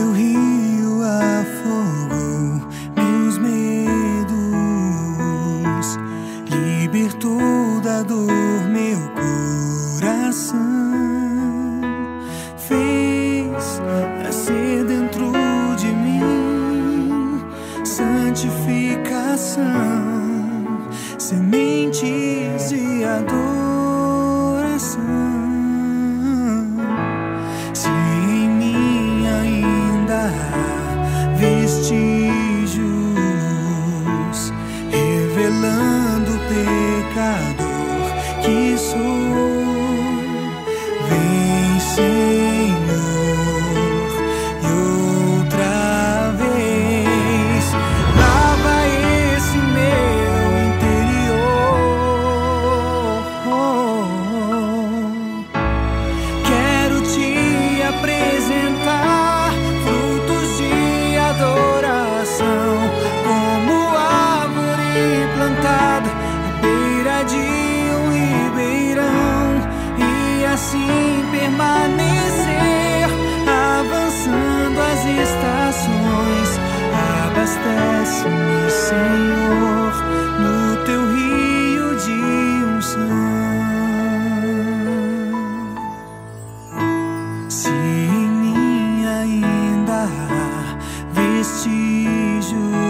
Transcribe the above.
teu rio afogou meus medos, libertou da dor meu coração, fez nascer dentro de mim santificação, sementes de adoração. Que sou, vem Senhor, e outra vez. Lava esse meu interior. Quero te apresentar frutos de adoração, como árvore plantada assim permanecer, avançando as estações. Abastece-me, Senhor, no teu rio de unção. Se em mim ainda há vestígios.